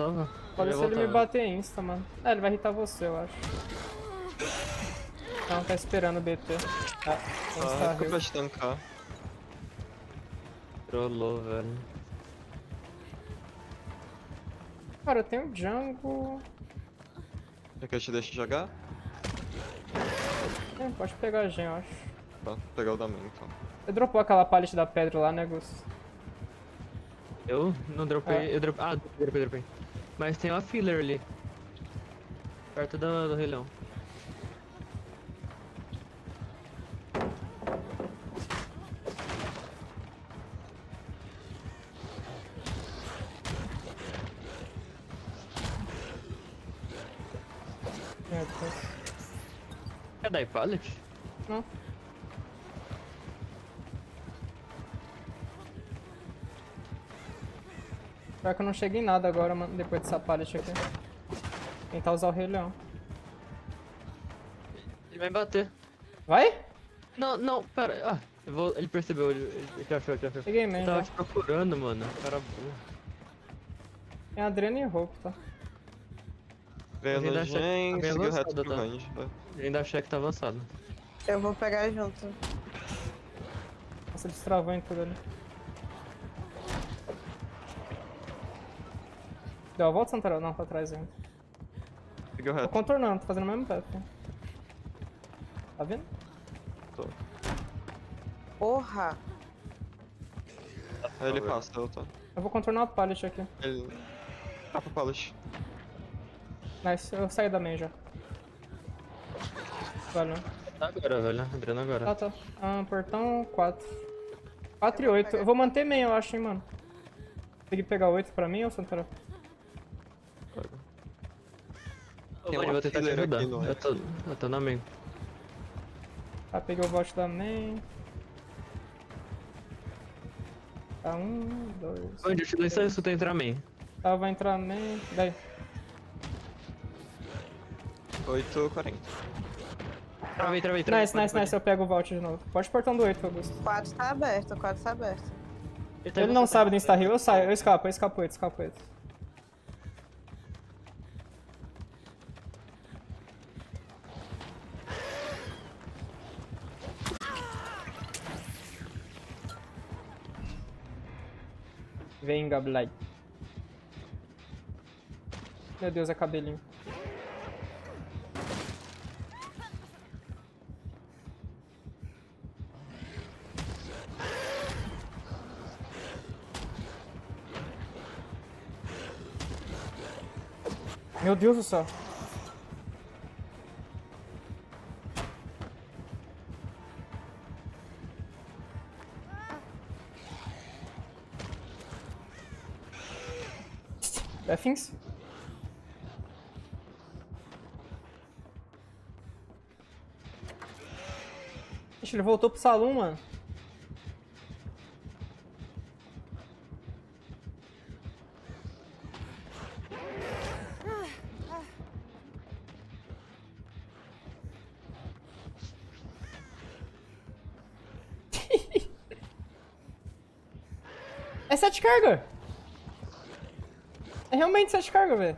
salva. Pode ser ele me bater insta, mano. É, ele vai irritar você, eu acho. Não, tá esperando o BT. Ah, Ah, heal. de tancar. Trollou, velho. Cara, eu tenho jungle. Quer que eu te deixe jogar? É, pode pegar a gen, eu acho. Tá, vou pegar o da main então. Você dropou aquela pallet da pedra lá, né, Gus? Eu não dropei. É. Eu dropei. Ah, dropei, dropei. Mas tem uma filler ali. Perto do, do. Meu Deus. Quer dar pallet? Não. Pior que eu não cheguei em nada agora, mano, depois dessa pallet aqui. Tentar usar o Rei Leão. Ele vai bater. Vai? Não, não, pera. Ah, eu vou, ele percebeu, ele, ele, achou, ele achou. Peguei Eu mesmo. tava já. te procurando, mano. Cara burro. Tem Adriano e Hope, tá? A gen, tá bem seguiu reto pro tá? range. Ele ainda achei que tá avançado. Eu vou pegar junto. Nossa, destravou em tudo ali. Deu a volta, Santarão? Não, tá atrás ainda. Seguiu Tô reto. contornando, tô fazendo o mesmo path. Tá vendo? Tô. Porra! Aí ele passa, eu tô. Eu vou contornar a pallet aqui. Ele. Tá pro pallet. Nice, eu saí da main já. Valeu. Agora, velho. Entrando agora. Tá, tá. Ah, portão 4. 4 e 8. Eu vou manter main, eu acho, hein, mano. Consegui pegar 8 pra mim ou Santarão? Tem eu vou tentar te ajudar. aqui Eu tô, eu tô na main. Tá, peguei o vault da main. Tá, um, dois. Onde? Deixa eu ver se eu tô entrar main. Tá, vai entrar main. Daí. 8,40. Travei, travei, travei. Nice, nice, nice. Eu pego o vault de novo. Pode portão do 8, Augusto. O 4 tá aberto, o 4 tá aberto. tá Ele não sabe do insta heal, eu saio, eu escapo, eu escapo 8, escapo 8. Venga, Blade. Meu Deus, é cabelinho. Meu Deus do céu. Beffings? Ixi, ele voltou pro salão, mano. É sete carga! Realmente sete carga, velho.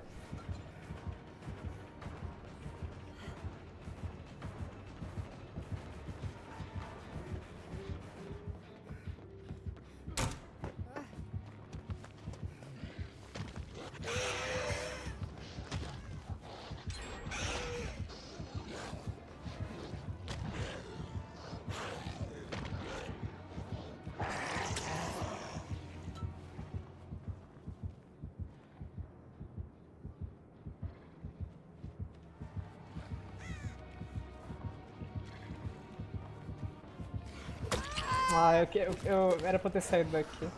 Ah, eu, eu, eu era pra ter saído daqui.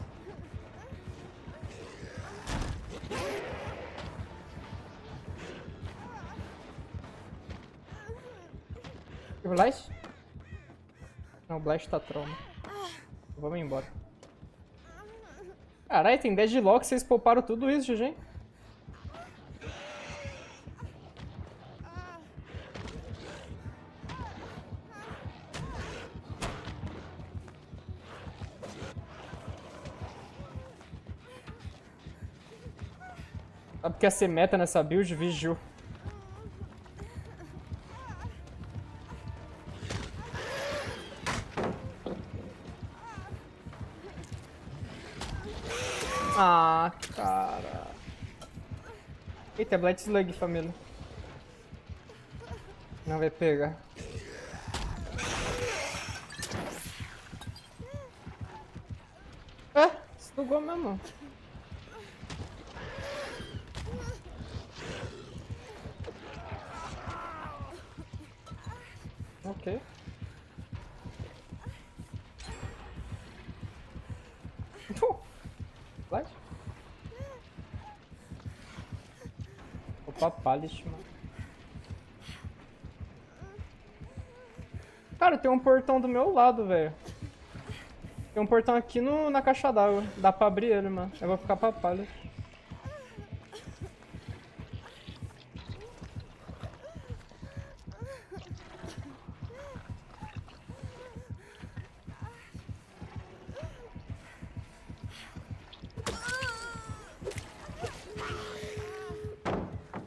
E Blast? Não, Blast tá trauma. Vamos embora. Caralho, tem deadlock, vocês pouparam tudo isso, GG. Sabe o que ia ser meta nessa build? Vigil. Ah, cara. Eita, Blight Slug, família. Não vai pegar. É, slugou mesmo. Ok. Vai. Opa, Palish, mano. Cara, tem um portão do meu lado, velho. Tem um portão aqui no, na caixa d'água. Dá pra abrir ele, mano. Eu vou ficar pra Palish.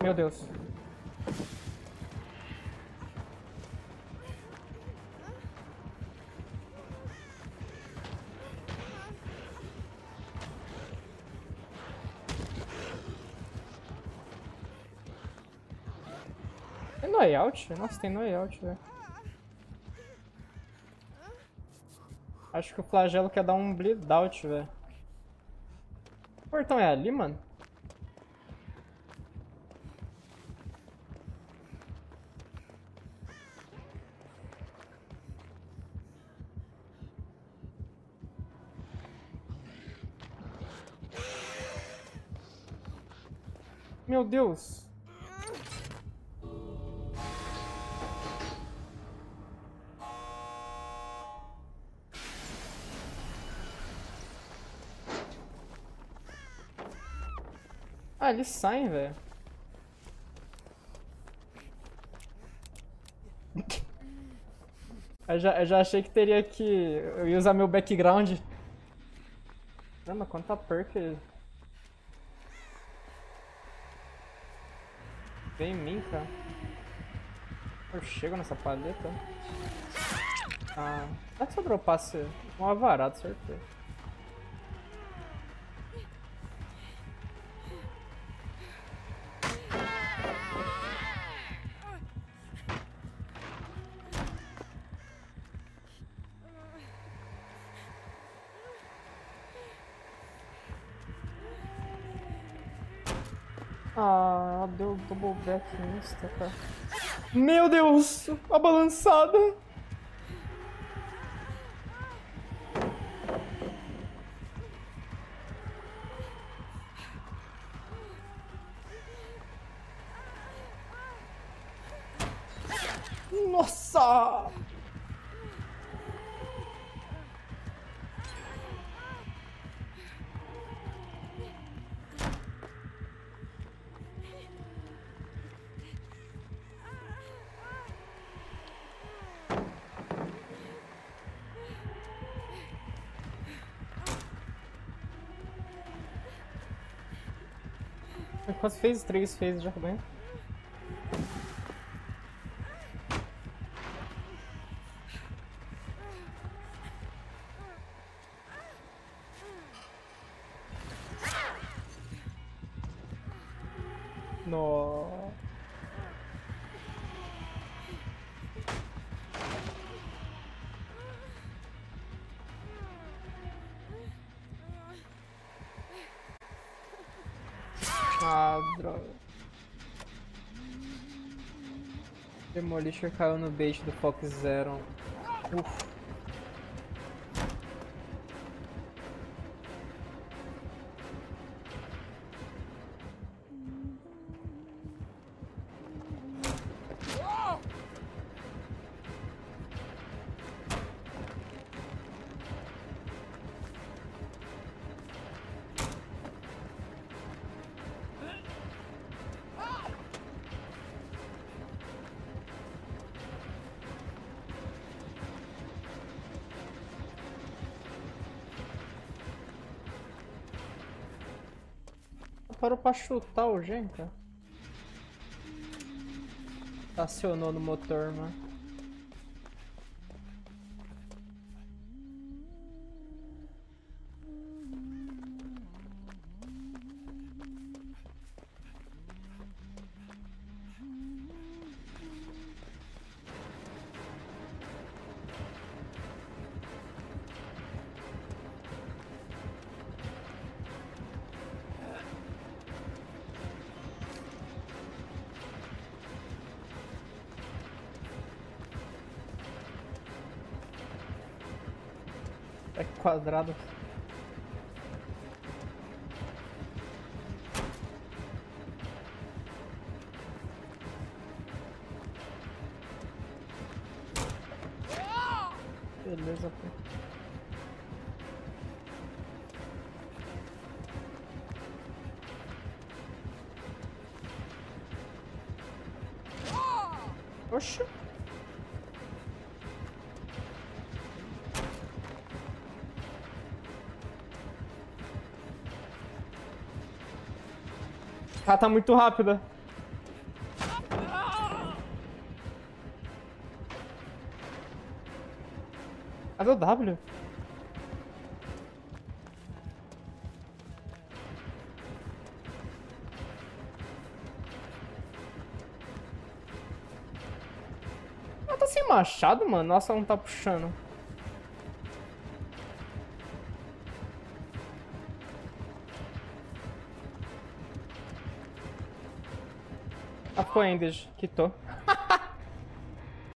Meu Deus. Tem no layout? Nossa, tem no layout, velho. Acho que o flagelo quer dar um bleed out, velho. O portão é ali, mano? Meu Deus. Ah, eles saem, velho. Eu já, eu já achei que teria que... Eu ia usar meu background. Caramba, quanta perk... Vem em mim, cara. Eu chego nessa paleta. Ah, dá que se eu dropasse um avarado, certeza. Ah, deu double back insta, cara. Meu Deus! A balançada! Quantas fez? Três fez já também. No. Ah, droga. Demolisher caiu no bait do Fox Zero. Uf. Parou pra chutar o gen, cara. Acionou no motor, mano. É quadrado. Beleza, pô. Oxi. Ela tá muito rápida. Cadê o W? Ela tá sem machado, mano? Nossa, ela não tá puxando. Ficou Ended. Quitou.